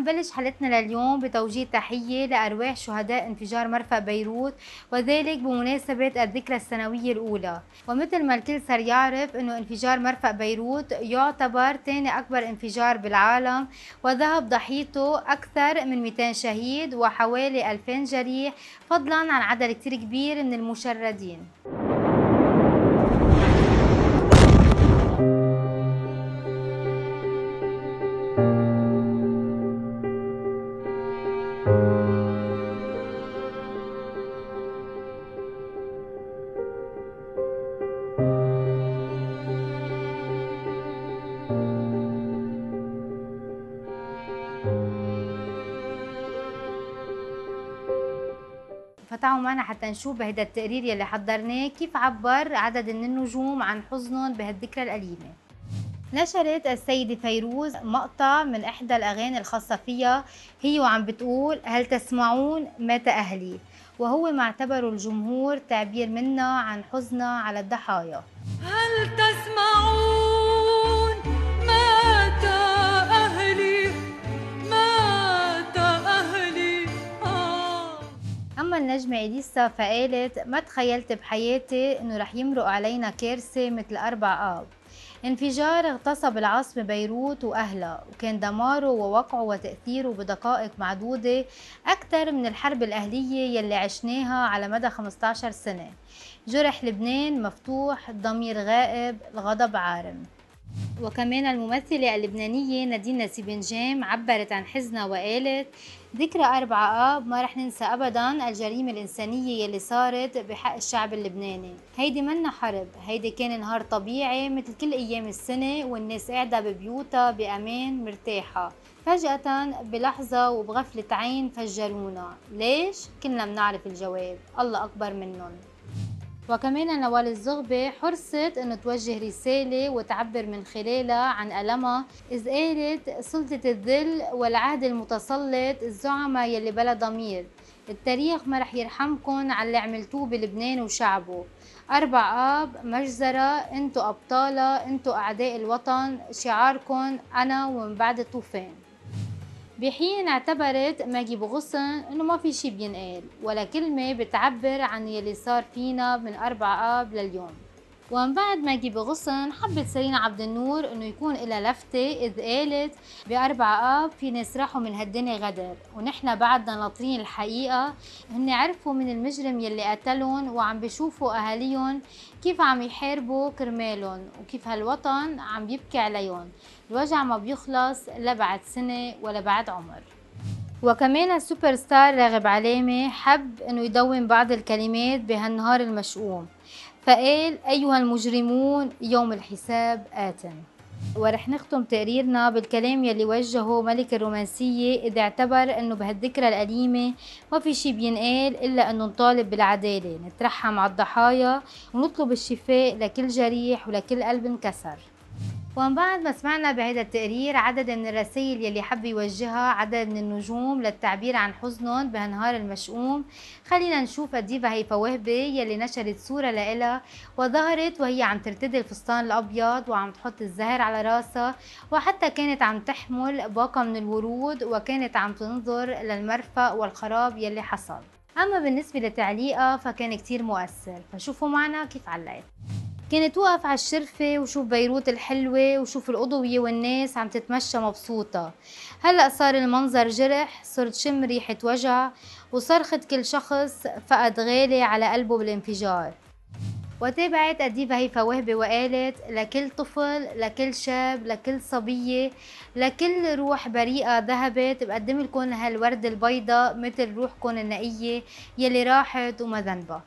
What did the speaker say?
نبلش حلقتنا لليوم بتوجيه تحية لأرواح شهداء انفجار مرفأ بيروت وذلك بمناسبة الذكرى السنوية الأولى. ومثل ما الكل صار يعرف أنه انفجار مرفأ بيروت يعتبر ثاني أكبر انفجار بالعالم وذهب ضحيته أكثر من 200 شهيد وحوالي 2000 جريح فضلا عن عدد كتير كبير من المشردين. فتعوا معنا حتى نشوف بهذا التقرير يلي حضرناه كيف عبر عدد من النجوم عن حزنهم بهالذكرى الأليمة. نشرت السيدة فيروز مقطع من إحدى الأغاني الخاصة فيها هي وعم بتقول هل تسمعون مات أهلي؟ وهو ما اعتبره الجمهور تعبير منا عن حزنها على الضحايا. هل تسمعون النجمة إليسا فقالت ما تخيلت بحياتي إنه رح يمرق علينا كارثة مثل أربع آب. انفجار اغتصب العاصمة بيروت وأهلها وكان دماره ووقعه وتأثيره بدقائق معدودة أكثر من الحرب الأهلية يلي عشناها على مدى 15 سنة. جرح لبنان مفتوح الضمير غائب الغضب عارم. وكمان الممثلة اللبنانية نادين نسيبنجام عبرت عن حزنها وقالت ذكرى أربعة آب ما رح ننسى أبدا الجريمة الإنسانية يلي صارت بحق الشعب اللبناني. هيدي منا حرب هيدي كان نهار طبيعي مثل كل أيام السنة والناس قاعدة ببيوتها بأمان مرتاحة. فجأة بلحظة وبغفلة عين فجرونا. ليش؟ كلنا بنعرف الجواب. الله أكبر منهم وكمان نوال الزغبي حرصت إنه توجه رسالة وتعبر من خلالها عن ألمها إذ قالت سلطة الذل والعهد المتسلط الزعماء يلي بلا ضمير. التاريخ ما رح يرحمكن على اللي عملتوه بلبنان وشعبه. أربع آب مجزرة إنتو أبطالة إنتو أعداء الوطن شعاركن أنا ومن بعد الطوفان. بحين اعتبرت ماجي بغصن إنه ما في شي بينقال ولا كلمة بتعبر عن يلي صار فينا من أربع آب لليوم. ومن بعد ماجي بو غصن حبت سيرينا عبد النور إنه يكون لها لفتة إذ قالت بأربع آب في ناس راحوا من هالدنيا غدر. ونحن بعدنا ناطرين الحقيقة هن عرفوا من المجرم يلي قتلهم وعم بيشوفوا أهاليهم كيف عم يحاربوا كرمالهم وكيف هالوطن عم بيبكي عليهم. الوجع ما بيخلص لا بعد سنة ولا بعد عمر. وكمان السوبر ستار راغب علامة حب إنه يدون بعض الكلمات بهالنهار المشؤوم. فقال أيها المجرمون يوم الحساب آت ورح نختم تقريرنا بالكلام يلي وجهه ملك الرومانسية إذا اعتبر أنه بهالذكرى الأليمة ما في شي بينقال إلا أنه نطالب بالعدالة نترحم على الضحايا ونطلب الشفاء لكل جريح ولكل قلب انكسر. ومن بعد ما سمعنا بهذا التقرير عدد من الرسائل يلي حب يوجهها عدد من النجوم للتعبير عن حزنهم بهالنهار المشؤوم. خلينا نشوف الديفا هيفا وهبي يلي نشرت صورة لإلها وظهرت وهي عم ترتدي الفستان الأبيض وعم تحط الزهر على راسها وحتى كانت عم تحمل باقة من الورود وكانت عم تنظر للمرفأ والخراب يلي حصل. أما بالنسبة لتعليقها فكان كتير مؤثر فشوفوا معنا كيف علقت. كانت توقف على الشرفة وشوف بيروت الحلوة وشوف الأضوية والناس عم تتمشى مبسوطة. هلأ صار المنظر جرح صرت شم ريحة وجع وصرخت كل شخص فقد غالي على قلبه بالانفجار. وتابعت الديفا هيفا وهبي وقالت لكل طفل لكل شاب لكل صبية لكل روح بريئة ذهبت بقدم لكم هالوردة البيضاء مثل روحكم النقية يلي راحت وما ذنبها.